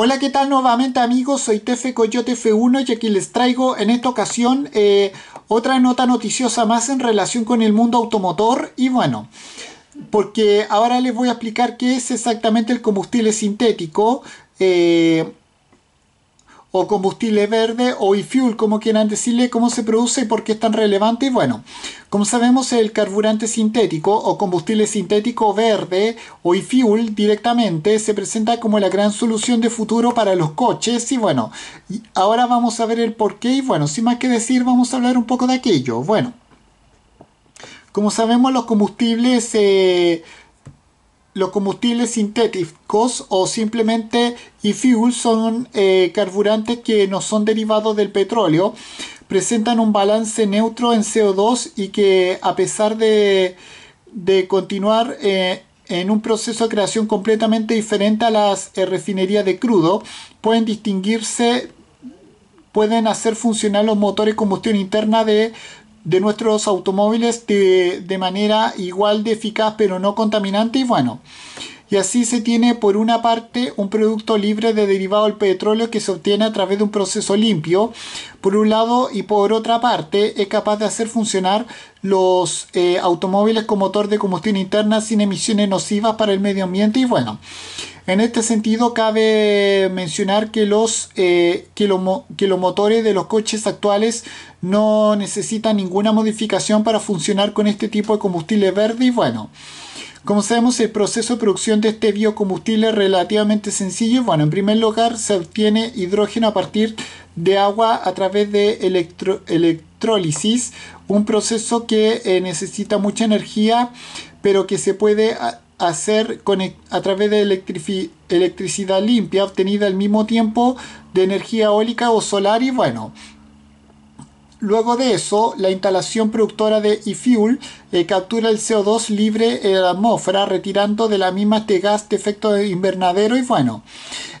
Hola, ¿qué tal nuevamente amigos? Soy Tefe Coyote F1 y aquí les traigo en esta ocasión eh, otra nota noticiosa más en relación con el mundo automotor y bueno, porque ahora les voy a explicar qué es exactamente el combustible sintético. Eh, o combustible verde o e-fuel, como quieran decirle, cómo se produce y por qué es tan relevante. Y bueno, como sabemos, el carburante sintético o combustible sintético verde o e-fuel directamente se presenta como la gran solución de futuro para los coches. Y bueno, ahora vamos a ver el por qué. Y bueno, sin más que decir, vamos a hablar un poco de aquello. Bueno, como sabemos, los combustibles eh, los combustibles sintéticos o simplemente e-fuel son eh, carburantes que no son derivados del petróleo, presentan un balance neutro en CO2 y que a pesar de, continuar eh, en un proceso de creación completamente diferente a las eh, refinerías de crudo, pueden distinguirse, pueden hacer funcionar los motores de combustión interna de de nuestros automóviles de, manera igual de eficaz pero no contaminante y bueno. Y así se tiene por una parte un producto libre de derivado del petróleo que se obtiene a través de un proceso limpio, por un lado, y por otra parte es capaz de hacer funcionar los eh, automóviles con motor de combustión interna sin emisiones nocivas para el medio ambiente y bueno. En este sentido, cabe mencionar que los, eh, que, que los motores de los coches actuales no necesitan ninguna modificación para funcionar con este tipo de combustible verde y bueno. Como sabemos, el proceso de producción de este biocombustible es relativamente sencillo. Bueno, en primer lugar, se obtiene hidrógeno a partir de agua a través de electrólisis, un proceso que eh, necesita mucha energía, pero que se puede hacer a través de electricidad limpia obtenida al mismo tiempo de energía eólica o solar y bueno. Luego de eso, la instalación productora de e-fuel eh, captura el CO2 libre en la atmósfera, retirando de la misma este gas de efecto invernadero. Y bueno,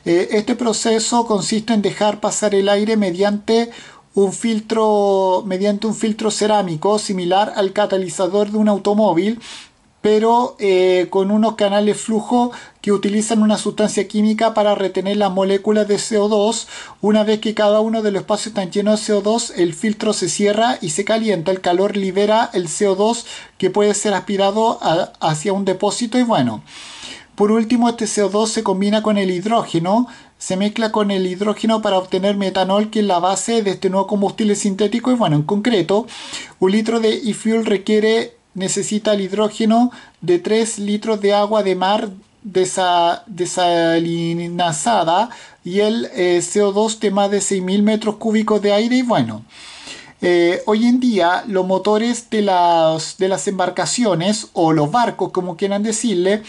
eh, este proceso consiste en dejar pasar el aire mediante un filtro, mediante un filtro cerámico similar al catalizador de un automóvil pero eh, con unos canales flujo que utilizan una sustancia química para retener las moléculas de CO2. Una vez que cada uno de los espacios están llenos de CO2, el filtro se cierra y se calienta. El calor libera el CO2 que puede ser aspirado hacia un depósito y bueno. Por último, este CO2 se combina con el hidrógeno, se mezcla con el hidrógeno para obtener metanol, que es la base de este nuevo combustible sintético. Y bueno, en concreto, un litro de e-fuel requiere necesita el hidrógeno de 3 litros de agua de mar desalinizada y el eh, CO2 de más de 6.000 metros cúbicos de aire y bueno. Eh, hoy en día los motores de las, de las embarcaciones o los barcos, como quieran decirle,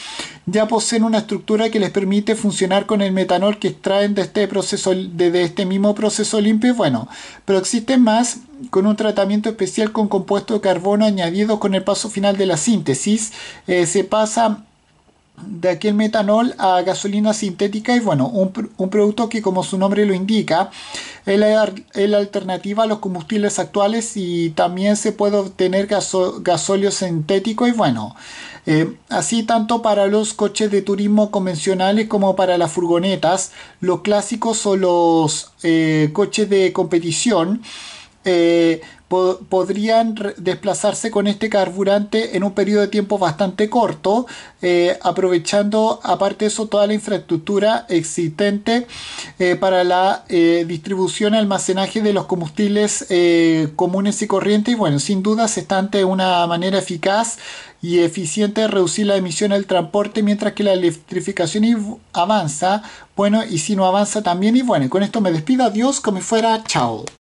ya poseen una estructura que les permite funcionar con el metanol que extraen de este, proceso, de, este mismo proceso limpio. Bueno, pero existen más con un tratamiento especial con compuesto de carbono añadido con el paso final de la síntesis. Eh, se pasa de aquel metanol a gasolina sintética y bueno, un, producto que como su nombre lo indica es la, alternativa a los combustibles actuales y también se puede obtener gasóleo sintético y bueno, eh, así tanto para los coches de turismo convencionales como para las furgonetas, los clásicos o los eh, coches de competición. Eh, podrían desplazarse con este carburante en un periodo de tiempo bastante corto, eh, aprovechando aparte de eso toda la infraestructura existente eh, para la eh, distribución y almacenaje de los combustibles comunes y corrientes. Y bueno, sin duda se está ante una manera eficaz y eficiente de reducir la emisión del transporte mientras que la electrificación avanza. Bueno, y si no avanza también. Y bueno, con esto me despido. Adiós, como fuera. Chao.